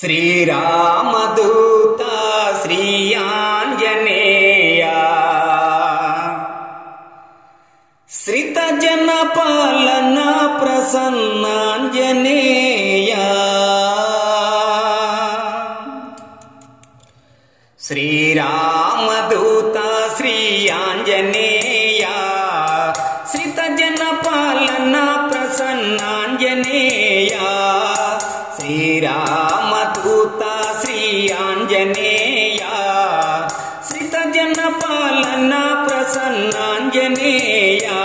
श्रीरामदूता श्रियां श्रितजनपालना प्रसन्नाञ्जनेया श्रीरामदूता जनेया श्रितजनपालना प्रसन्नाञ्जनेया श्रीरा जनपालनप्रसन्नाञ्जनेया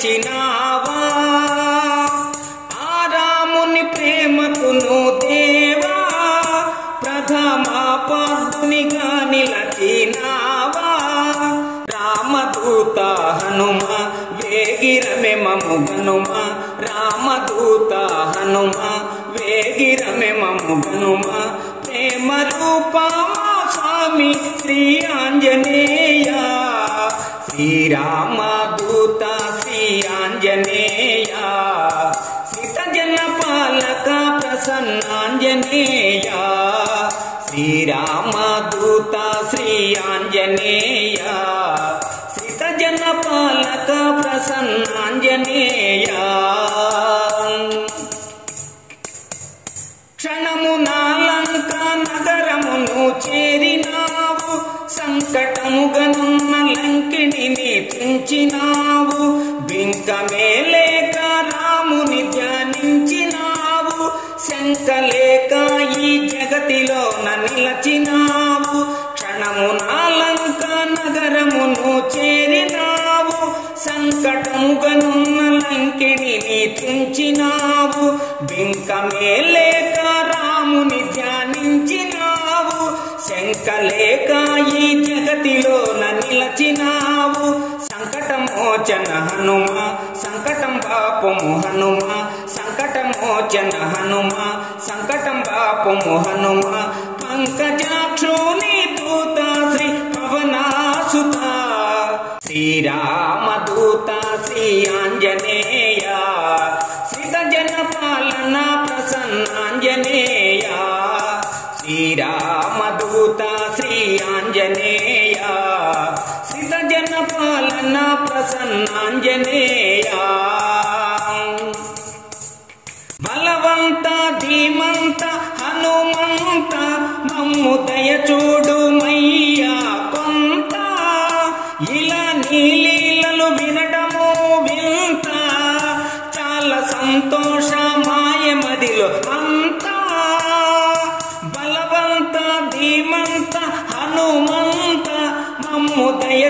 గర్భమునవతరించినావా ఆరాముని ప్రేమకును దేవా ప్రథమ పార్థునిగా నిలచినావా? రామదూత హనుమ వేగిరమే మము గనుమ. రామదూత హనుమ వేగిరమే మము గనుమ. ప్రేమ రూపమా స్వామి శ్రీ శ్రీరామదూత శ్రీ ఆంజనేయ సీత జన పాలక ప్రసన్నాంజనేయ శ్రీరామదూత శ్రీ ఆంజనేయ సీత జన పాలక ప్రసన్నాంజనేయ. సంకటముగనున్న లంకిణిని తుంచినావు బింకమేలేక రాముని ధ్యానించినావు. శంకలేక ఈ జగతిలోన నిలచినావు. క్షణమునాలంక నగరమును చేరినావు. సంకటముగనున్న లంకిణిని తుంచినావు బింకమే లేక శంకలేక ఈ జగతిలోన నిలచినావు. సంకటమోచన హనుమ సంకటం పాపము హనుమ సంకటమోచన హనుమ సంకటం పాపము హనుమ. పంకజాక్షుని దూత శ్రీ పవనాసుత శ్రీరామదూత శ్రీ ఆంజనేయ. శ్రీత జన పాలన ప్రసన్నాంజనేయ. శ్రీరా శ్రీ ఆంజనేయ శ్రీత జన పాలన ప్రసన్నాంజనేయ బలవంత ధీమంత హనుమంత మమ్ము దయ చూడు మయ్యా కొంత ఇలా నీలీలలు వినడము వింత చాలా సంతోష మాయమదిలో అంతా బలవంత ధీమ హనుమంత మమ్ము దయ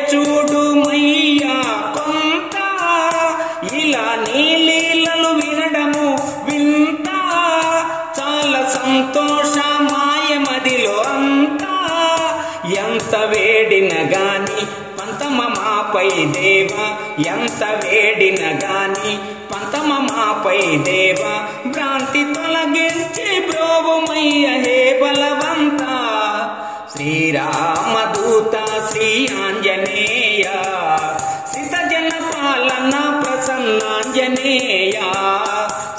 మయ్యా కొంత ఇలా నీలీలలు వినడము వింత చాలా సంతోష మాయమదిలో అంతా. ఎంత వేడిన గాని పంతమమాపై దేవ ఎంత వేడిన గాని పంతమమాపై దేవ భ్రాంతి తొలగించి బ్రోవుమయ్య హే బలవంతా. శ్రీరామదూత శ్రీ ఆంజనేయ సిత జన పాలన ప్రసన్నాంజనేయ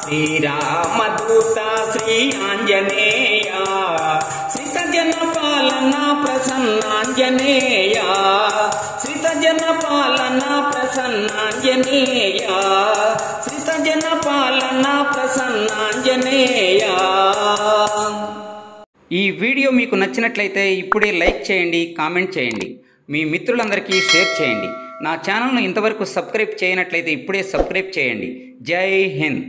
శ్రీరామదూత శ్రీ ఆంజనేయ సిత జన పాలన ప్రసన్నాంజనేయ సిత జన పాలన ప్రసన్నాంజనేయ ఈ వీడియో మీకు నచ్చినట్లయితే ఇప్పుడే లైక్ చేయండి కామెంట్ చేయండి. మీ మిత్రులందరికీ షేర్ చేయండి. నా ఛానల్ను ఇంతవరకు సబ్స్క్రైబ్ చేయనట్లయితే ఇప్పుడే సబ్స్క్రైబ్ చేయండి. జై హింద్.